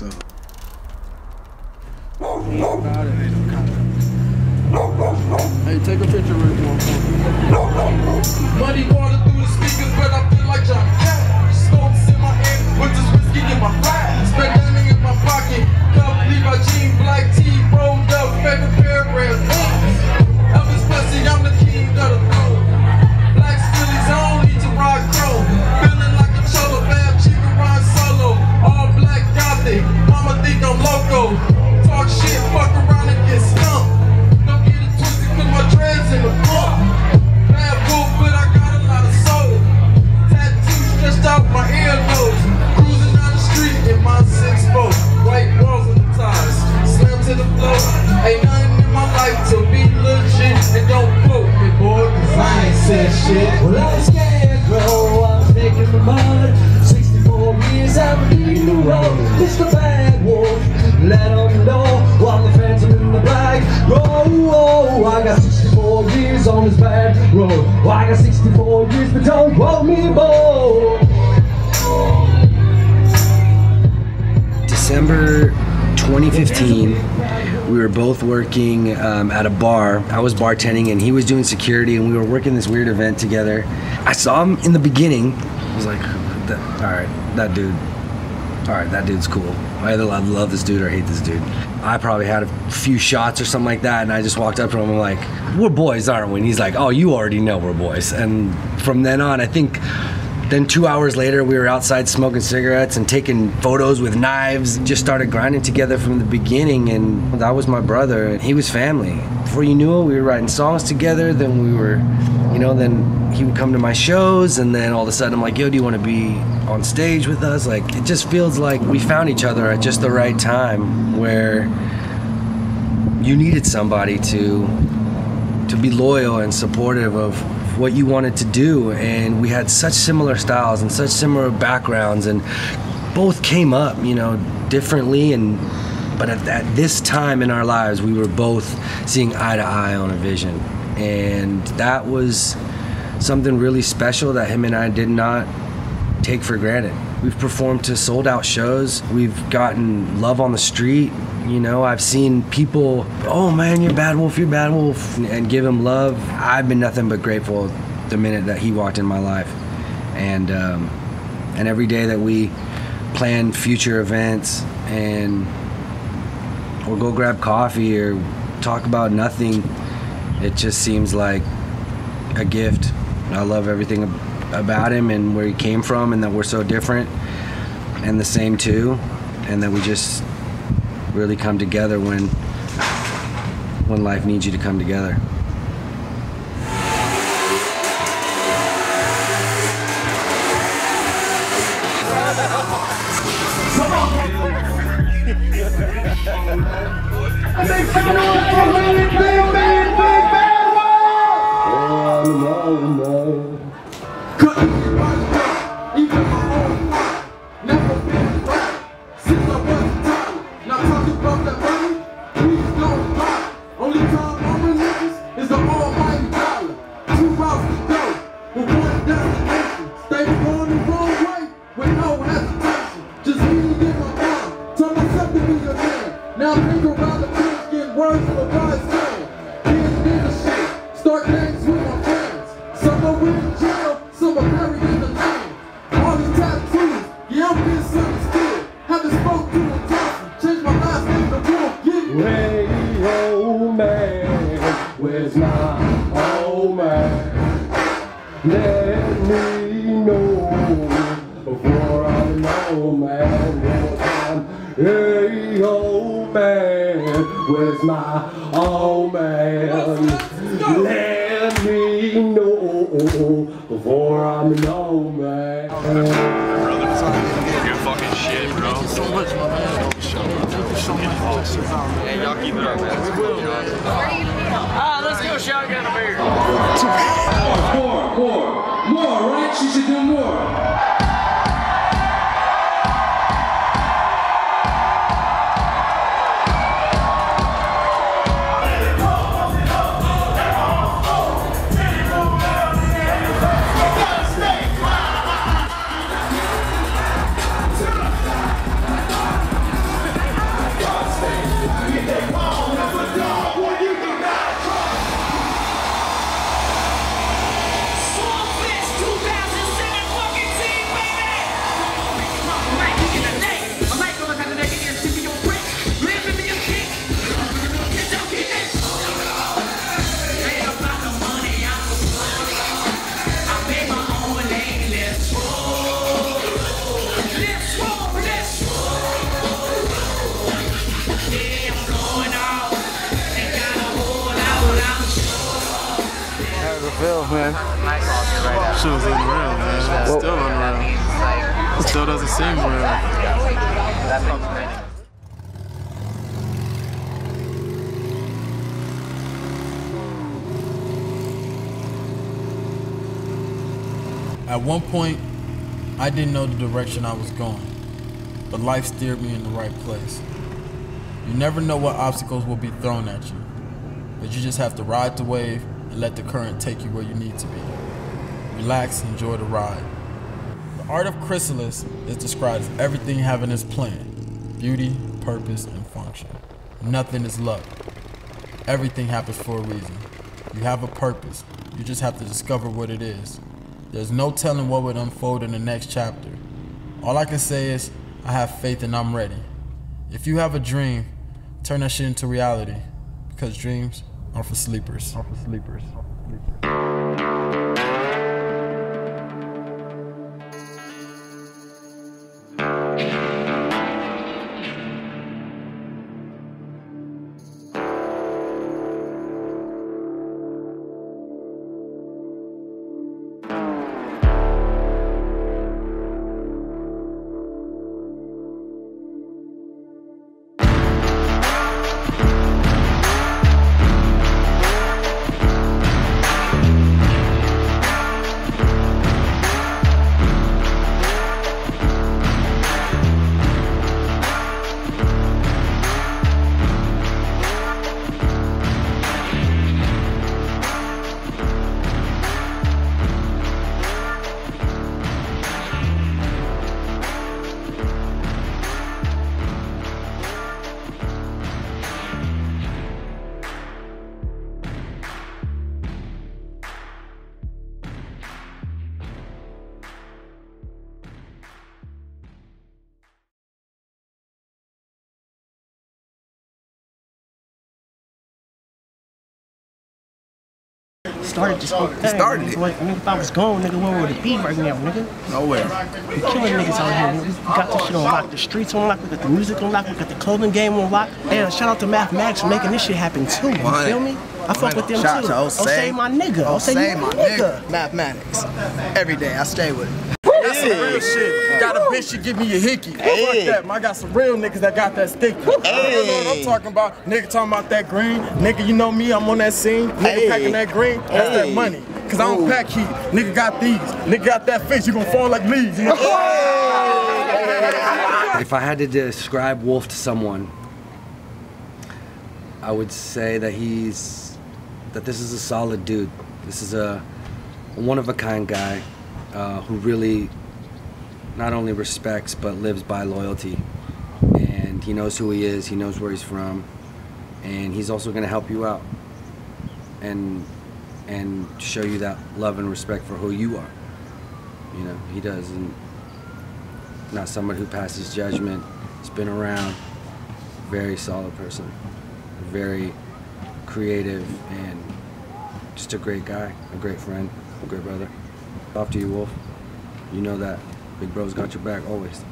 So. Hey, take a picture real quick. Money shit. Well, I was scared, bro. I was making the mud. 64 years been leading the road. It's the bad. Let them know while the phantom in the. Row, I got 64 years on this bad road. Well, I got 64 years, but don't quote me, boy. December 2015, we were both working um, at a bar. I was bartending and he was doing security, and we were working this weird event together. I saw him in the beginning. I was like, "That- all right, that dude. All right, that dude's cool. I either love, love this dude or hate this dude. I probably had a few shots or something like that, and I just walked up to him and I'm like, we're boys, aren't we? And he's like, oh, you already know we're boys. And from then on, I think then two hours later, we were outside smoking cigarettes and taking photos with knives. Just started grinding together from the beginning, and that was my brother, and he was family. Before you knew it, we were writing songs together. Then we were, you know, then he would come to my shows, and then all of a sudden, I'm like, "Yo, do you want to be on stage with us?" Like, it just feels like we found each other at just the right time, where you needed somebody to to be loyal and supportive of what you wanted to do and we had such similar styles and such similar backgrounds and both came up you know differently and but at, at this time in our lives we were both seeing eye to eye on a vision and that was something really special that him and I did not take for granted. We've performed to sold out shows. We've gotten love on the street. You know, I've seen people, oh man, you're Badd Wolf, you're Badd Wolf, and give him love. I've been nothing but grateful the minute that he walked in my life. And, um, and every day that we plan future events and or go grab coffee or talk about nothing, it just seems like a gift. I love everything about him and where he came from, and that we're so different and the same too, and that we just really come together when when life needs you to come together. Now land. All these tattoos, yeah, I'm misunderstood. Haven't spoke to a Johnson. Change my last name to. Hey, old man, where's my old man? Let me know before I'm old man. Hey, old man, where's my old So much, my man. So much. Hey, y'all keep it up, man. Cool, you know? Ah, let's go shotgun a beer. More, more, more, right? She should do more. Shit was unreal, man. Still unreal. Still doesn't seem real. At one point, I didn't know the direction I was going, but life steered me in the right place. You never know what obstacles will be thrown at you, but you just have to ride the wave and let the current take you where you need to be. Relax, enjoy the ride. The art of Chrysalis is described as everything having its plan beauty, purpose, and function. Nothing is luck. Everything happens for a reason. You have a purpose, you just have to discover what it is. There's no telling what would unfold in the next chapter. All I can say is, I have faith and I'm ready. If you have a dream, turn that shit into reality. Because dreams are for sleepers. Are for sleepers. Started this whole thing. started it. Like, nigga, if I was gone, nigga, where would it be right now, nigga? Nowhere. We killing niggas out here. nigga. We got this shit on lock. The streets on lock. We got the music on lock. We got the clothing game on lock. And shout out to Mafmatiks for making this shit happen too. You feel me? I fuck with them Shout too. out to Osay. Osay, my nigga. Osay, Osay, you my nigga. Mafmatiks. Every day I stay with it. That's some real shit. Got a bitch, she give me a hickey. Fuck that. I got some real niggas that got that sticky. You know what I'm talking about? Nigga talking about that green. Nigga, you know me, I'm on that scene. Nigga packing that green, that's that money. Cause I don't pack heat. Nigga got these. Nigga got that face, you gonna fall like leaves. You know? If I had to describe Wolf to someone, I would say that he's that this is a solid dude. This is a, a one of a kind guy uh, who really not only respects but lives by loyalty. And he knows who he is. He knows where he's from, and he's also going to help you out and and show you that love and respect for who you are. You know, he does, and not someone who passes judgment. He's been around. Very solid person. Very creative and just a great guy, a great friend, a great brother. Off to you, Wolf. You know that. Big bro's got your back always.